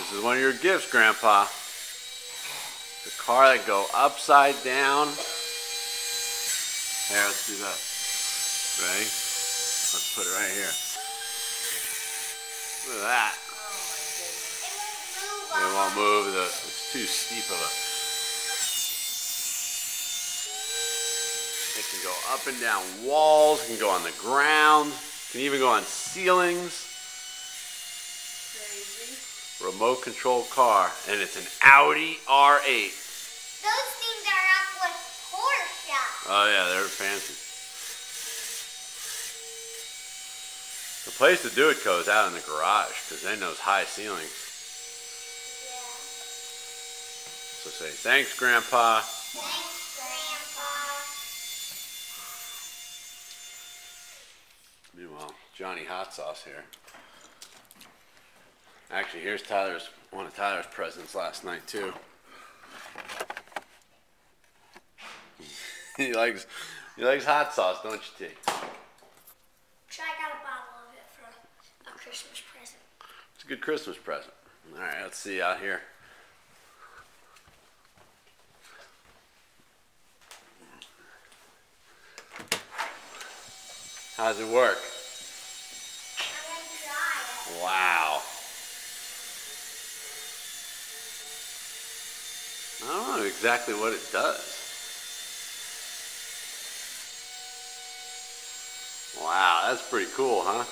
This is one of your gifts, Grandpa. The car that go upside down. Here, let's do that. Ready? Let's put it right here. Look at that. It won't move. The, it's too steep of a. It can go up and down walls. It can go on the ground. It can even go on ceilings. Crazy. Remote control car, and it's an Audi R8. Those things are up with Porsche. Oh yeah, they're fancy. The place to do it, Co, is out in the garage because they knows high ceilings. Yeah. So say thanks, Grandpa. Thanks, Grandpa. Meanwhile, Johnny Hot Sauce here. Actually, here's Tyler's one of Tyler's presents last night too. he likes he likes hot sauce, don't you, T? So I got a bottle of it for a Christmas present. It's a good Christmas present. All right, let's see out here. How's it work? I'm gonna try it. Wow. I don't know exactly what it does. Wow, that's pretty cool, huh?